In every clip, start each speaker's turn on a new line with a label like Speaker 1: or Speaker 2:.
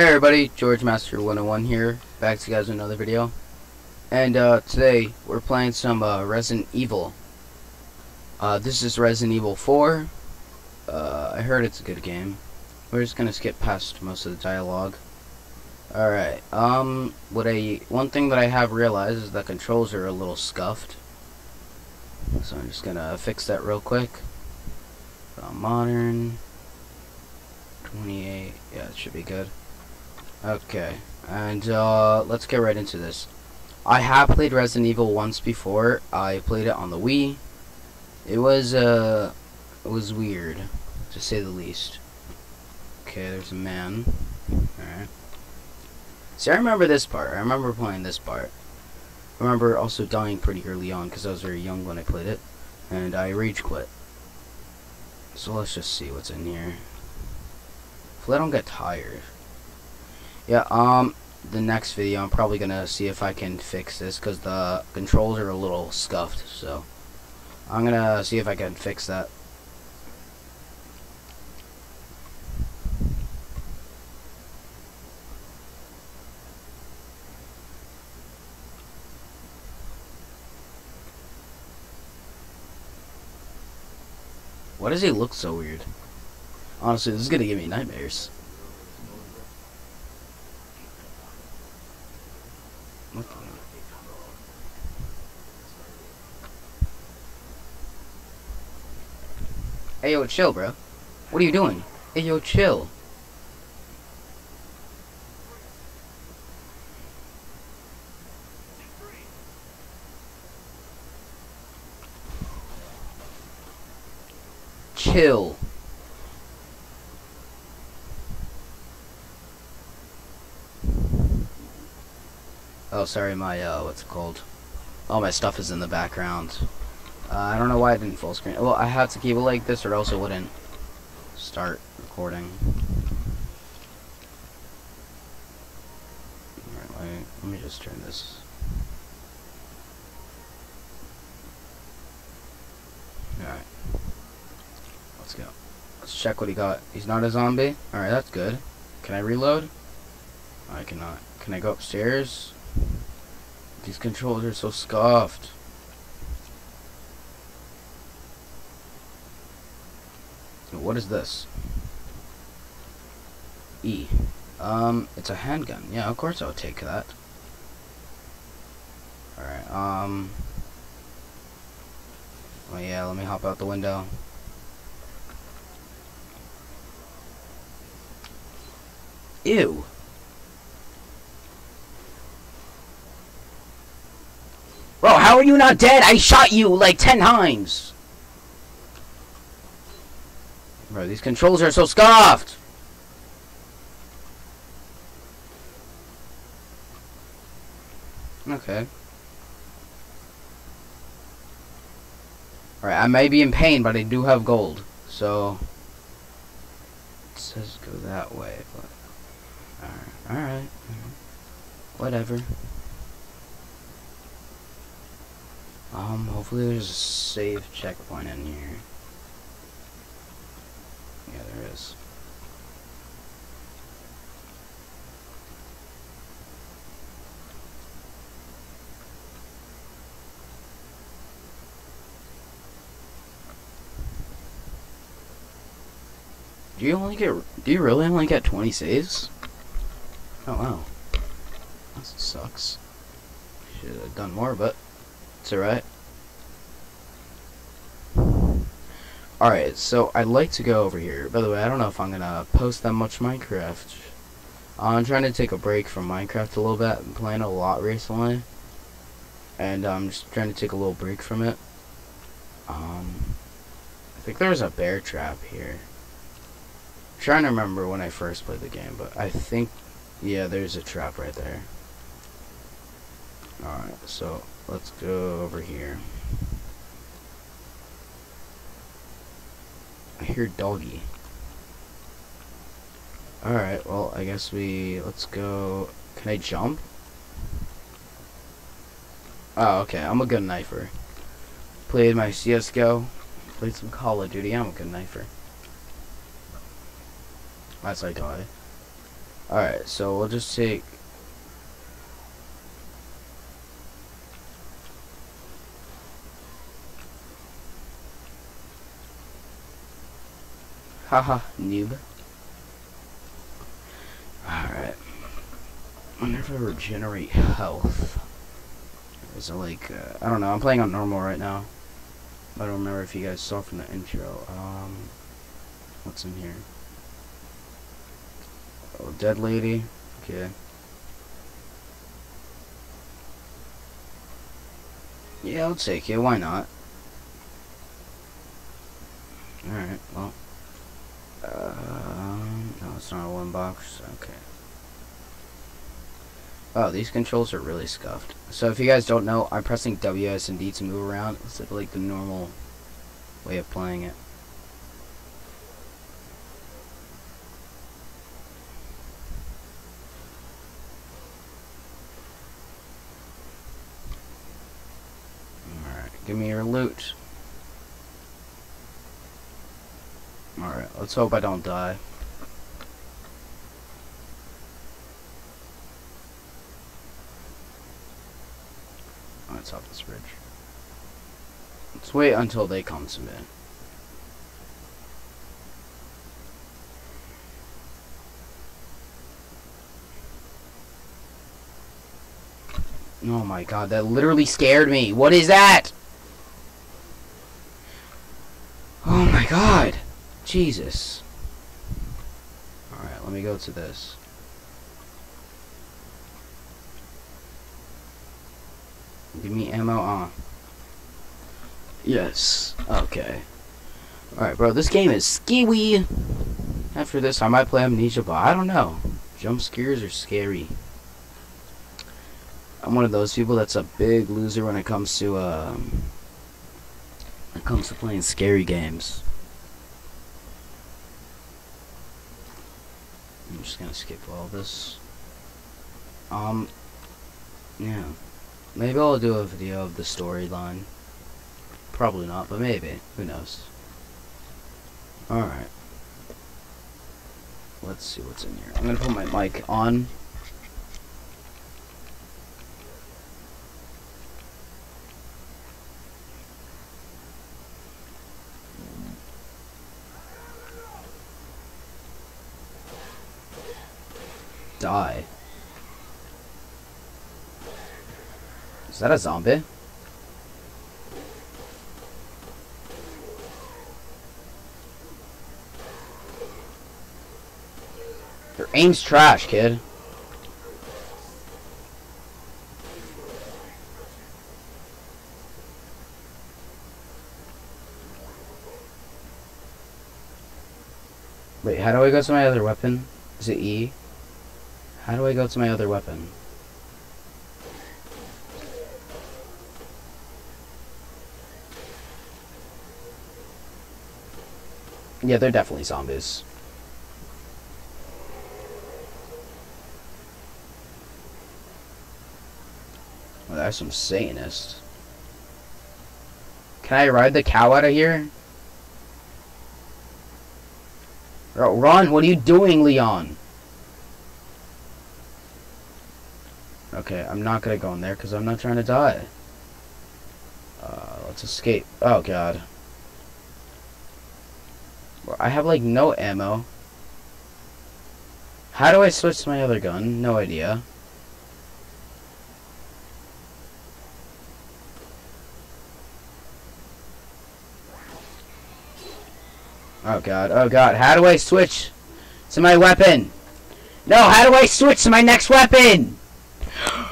Speaker 1: Hey everybody, George Master 101 here, back to you guys with another video. And uh, today we're playing some uh, Resident Evil. Uh, this is Resident Evil 4. Uh, I heard it's a good game. We're just gonna skip past most of the dialogue. Alright, um, what I, one thing that I have realized is that controls are a little scuffed. So I'm just gonna fix that real quick. Uh, modern. 28, yeah, it should be good. Okay, and uh, let's get right into this. I have played Resident Evil once before. I played it on the Wii. It was uh, it was weird, to say the least. Okay, there's a man. Alright. See, I remember this part. I remember playing this part. I remember also dying pretty early on because I was very young when I played it, and I rage quit. So let's just see what's in here. Hopefully I don't get tired. Yeah, um, the next video I'm probably gonna see if I can fix this because the controls are a little scuffed, so I'm gonna see if I can fix that. Why does he look so weird? Honestly, this is gonna give me nightmares. What the- Hey chill, bro. What are you doing? Hey yo, chill. Chill. Oh, sorry, my, uh, what's it called? All my stuff is in the background. Uh, I don't know why I didn't full screen. Well, I have to keep it like this or else it wouldn't start recording. Alright, let me, let me just turn this. Alright. Let's go. Let's check what he got. He's not a zombie? Alright, that's good. Can I reload? I cannot. Can I go upstairs? These controls are so scuffed. What is this? E. Um, it's a handgun. Yeah, of course I would take that. Alright, um... Oh yeah, let me hop out the window. Ew. Bro, how are you not dead? I shot you like ten times. Bro, these controls are so scuffed. Okay. Alright, I may be in pain, but I do have gold. So... It says go that way, but... Alright, alright. Whatever. Um, hopefully there's a safe checkpoint in here. Yeah, there is. Do you only get? Do you really only get 20 saves? Oh wow, that sucks. Should have done more, but it's alright. Alright, so I'd like to go over here. By the way, I don't know if I'm gonna post that much Minecraft. I'm trying to take a break from Minecraft a little bit. I'm playing a lot recently. And I'm just trying to take a little break from it. Um, I think there's a bear trap here. I'm trying to remember when I first played the game, but I think, yeah, there's a trap right there. Alright, so let's go over here. I hear doggy. Alright, well, I guess we... Let's go... Can I jump? Oh, okay. I'm a good knifer. Played my CSGO. Played some Call of Duty. I'm a good knifer. That's I. Alright, so we'll just take... Haha, noob. Alright. wonder if I regenerate health. Is it like, uh, I don't know, I'm playing on normal right now. I don't remember if you guys saw from the intro. Um, what's in here? Oh, dead lady. Okay. Yeah, I'll take it. Why not? Alright, well. It's not a one box. Okay. Oh, these controls are really scuffed. So if you guys don't know, I'm pressing W, S, and D to move around of like the normal way of playing it. Alright, give me your loot. Alright, let's hope I don't die. Let's off this bridge. Let's wait until they come me. Oh my god, that literally scared me. What is that? Oh my god. Jesus. Alright, let me go to this. Give me ammo on. Yes. Okay. Alright, bro. This game is skiwi. After this, I might play Amnesia, but I don't know. Jump scares are scary. I'm one of those people that's a big loser when it comes to, um... When it comes to playing scary games. I'm just gonna skip all this. Um... Yeah. Maybe I'll do a video of the storyline. Probably not, but maybe. Who knows? Alright. Let's see what's in here. I'm gonna put my mic on. Die. Is that a zombie? Your aim's trash, kid. Wait, how do I go to my other weapon? Is it E? How do I go to my other weapon? Yeah, they're definitely zombies. Well, there's some Satanists. Can I ride the cow out of here? Run! What are you doing, Leon? Okay, I'm not gonna go in there because I'm not trying to die. Uh, let's escape. Oh, God. I have like no ammo. How do I switch to my other gun? No idea. Oh god, oh god, how do I switch to my weapon? No, how do I switch to my next weapon?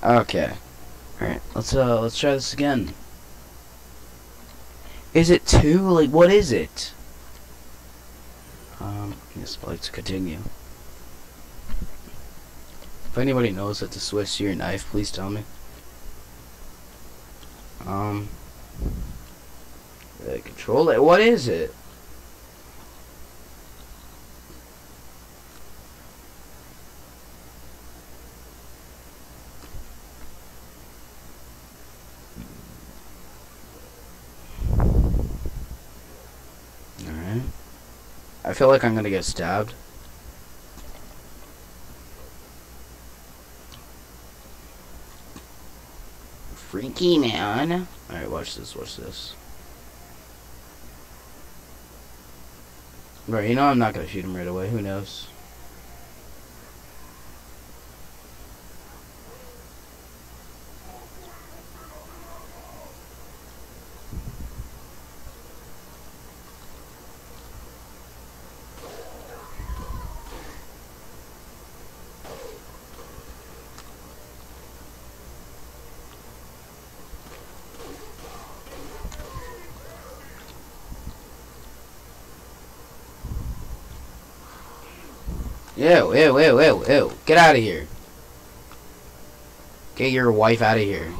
Speaker 1: Okay. Alright, let's uh let's try this again. Is it two? Like, what is it? Um, yes, like to continue. If anybody knows how to switch your knife, please tell me. Um, control it. What is it? I feel like I'm gonna get stabbed. Freaky man. Alright, watch this, watch this. Right, you know I'm not gonna shoot him right away, who knows? Ew, ew, ew, ew, ew. Get out of here. Get your wife out of here.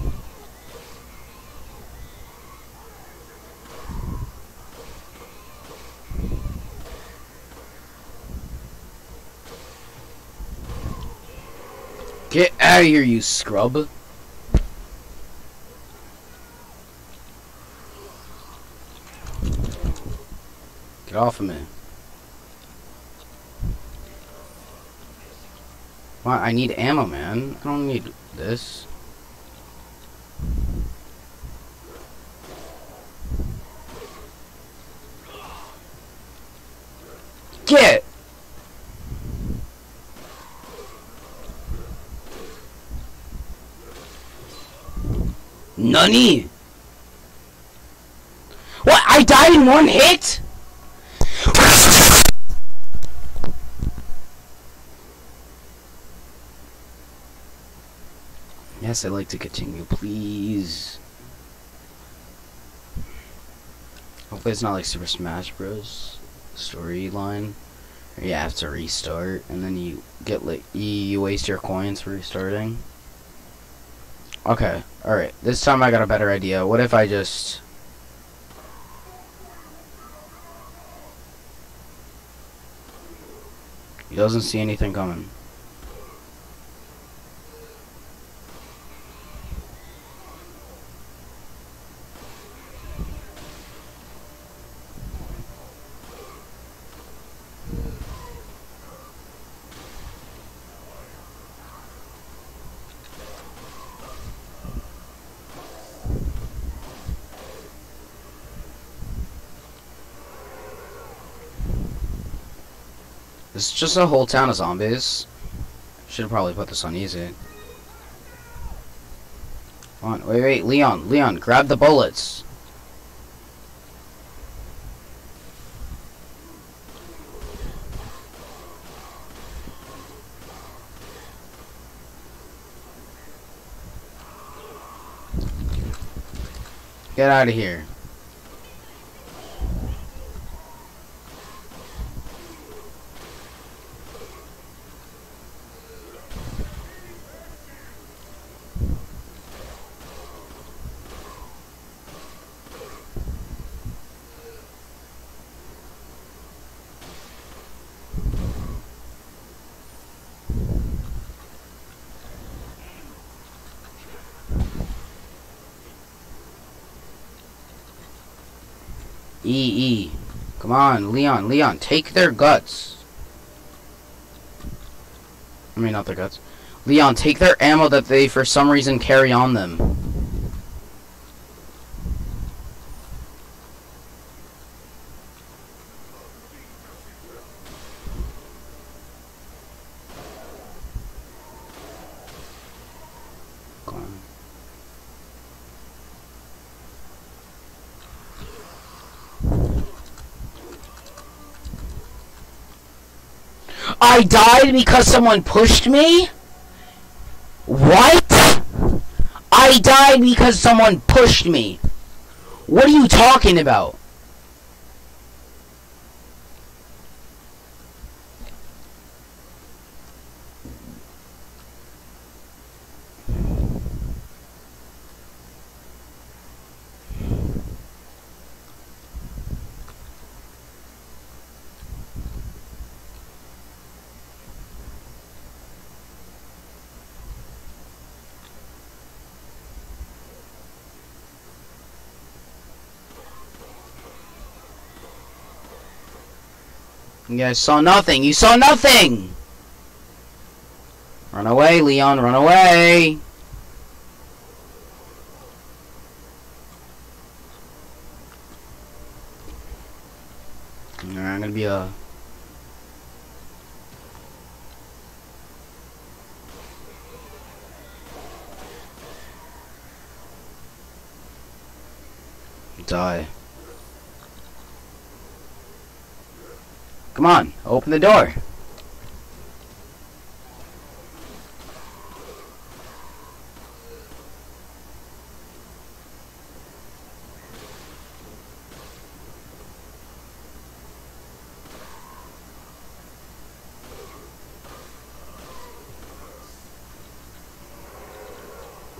Speaker 1: Get out of here, you scrub. Get off of me. What? I need ammo, man. I don't need this. Get! Nani? What? I died in one hit? Yes, I'd like to continue, please. Hopefully it's not like Super Smash Bros. storyline. You have to restart, and then you get like you waste your coins for restarting. Okay, alright. This time I got a better idea. What if I just... He doesn't see anything coming. It's just a whole town of zombies. Should probably put this on easy. Come on, wait, wait, Leon, Leon, grab the bullets. Get out of here. E, E. Come on, Leon, Leon, take their guts. I mean, not their guts. Leon, take their ammo that they, for some reason, carry on them. I died because someone pushed me? What? I died because someone pushed me. What are you talking about? You guys saw nothing. You saw nothing! Run away, Leon. Run away! I'm gonna be a... Die. Come on, open the door.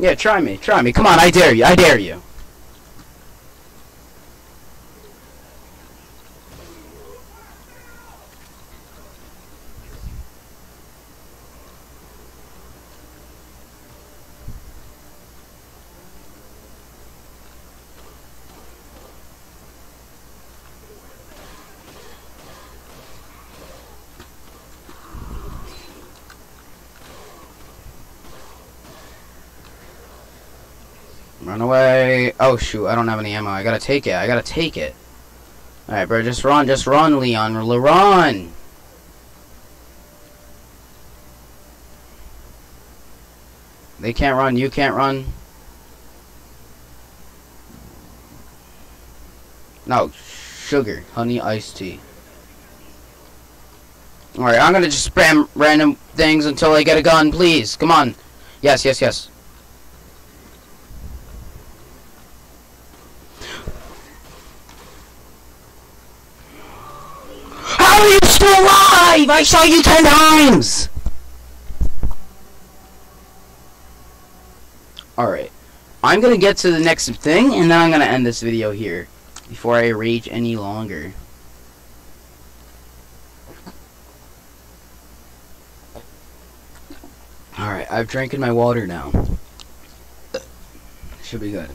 Speaker 1: Yeah, try me, try me. Come on, I dare you, I dare you. Run away. Oh, shoot. I don't have any ammo. I gotta take it. I gotta take it. Alright, bro. Just run. Just run, Leon. Run! They can't run. You can't run. No. Sugar. Honey iced tea. Alright, I'm gonna just spam random things until I get a gun, please. Come on. Yes, yes, yes. How are you still alive? I saw you ten times! Alright. I'm gonna get to the next thing, and then I'm gonna end this video here. Before I rage any longer. Alright, I've drank in my water now. Should be good.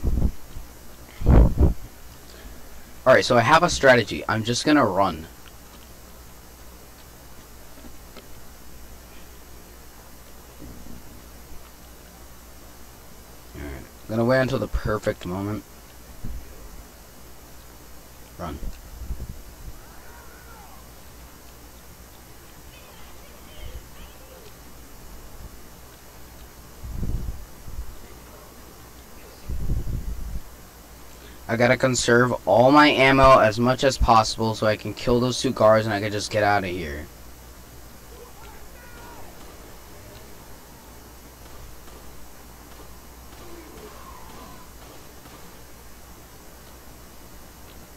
Speaker 1: Alright, so I have a strategy. I'm just gonna run. Gonna wait until the perfect moment. Run. I gotta conserve all my ammo as much as possible so I can kill those two guards and I can just get out of here.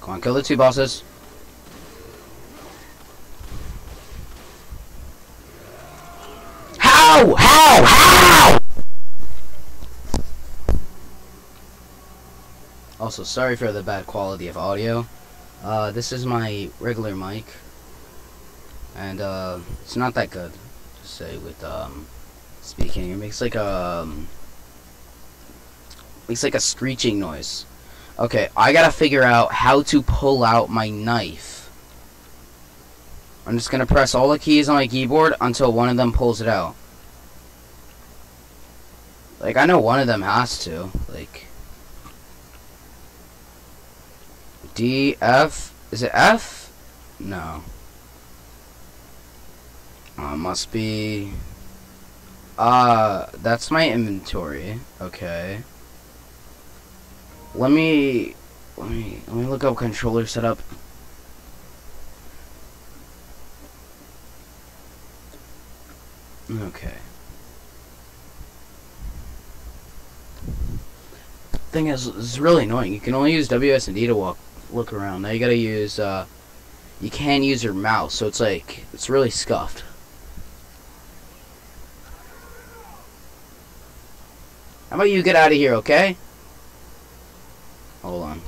Speaker 1: Come on, kill the two bosses. How? How? How? Also, sorry for the bad quality of audio. Uh, this is my regular mic. And, uh, it's not that good, to say, with, um, speaking. It makes like a, um, makes like a screeching noise. Okay, I gotta figure out how to pull out my knife. I'm just gonna press all the keys on my keyboard until one of them pulls it out. Like, I know one of them has to. Like... D, F, is it F? No. Uh, must be, uh, that's my inventory, okay. Let me, let me, let me look up controller setup. Okay. Thing is, it's really annoying. You can only use WSD to walk look around. Now you gotta use, uh, you can use your mouse, so it's like, it's really scuffed. How about you get out of here, okay? Hold on.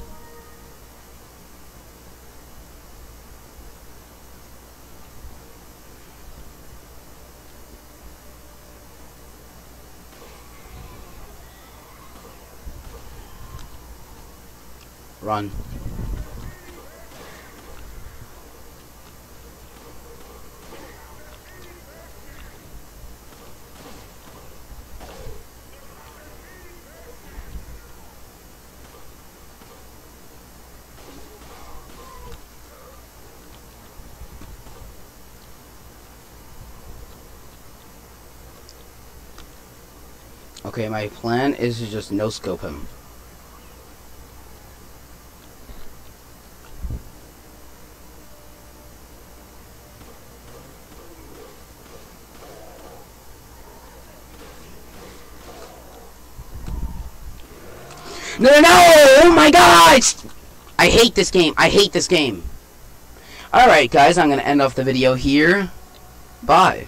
Speaker 1: Run. Okay, my plan is to just no scope him. No, no, no! Oh my god! I hate this game. I hate this game. Alright, guys, I'm going to end off the video here. Bye.